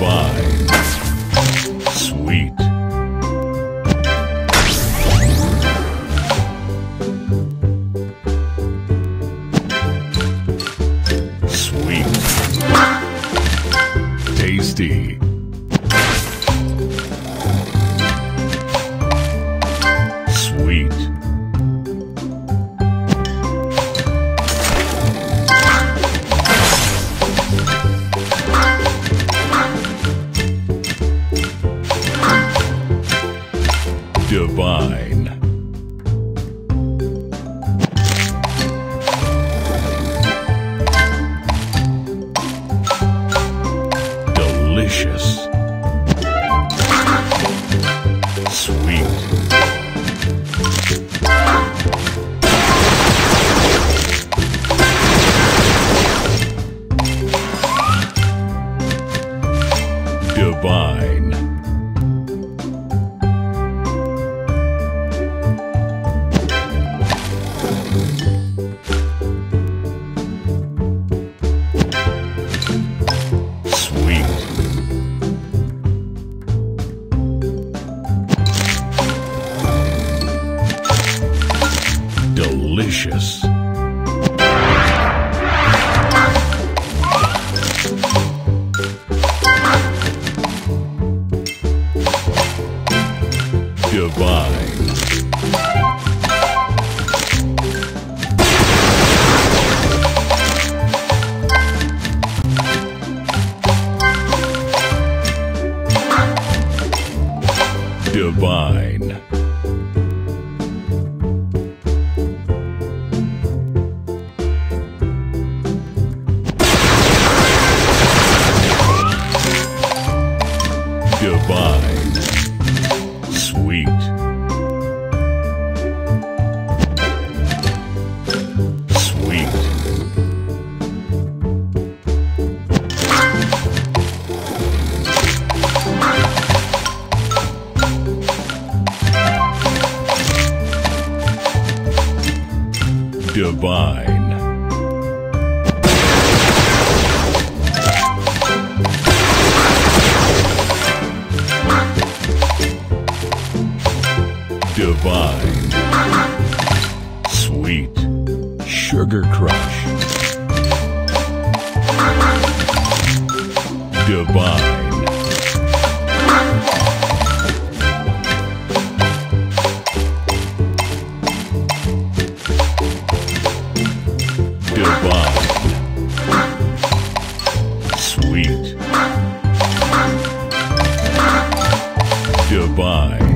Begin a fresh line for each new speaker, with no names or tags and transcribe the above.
Bye. divine. Delicious. Sweet. divine. Delicious. Divine. Divine. Sweet. Sweet. Divine. Divine. Sweet. Sugar Crush. Divine. Divine. Sweet. Divine.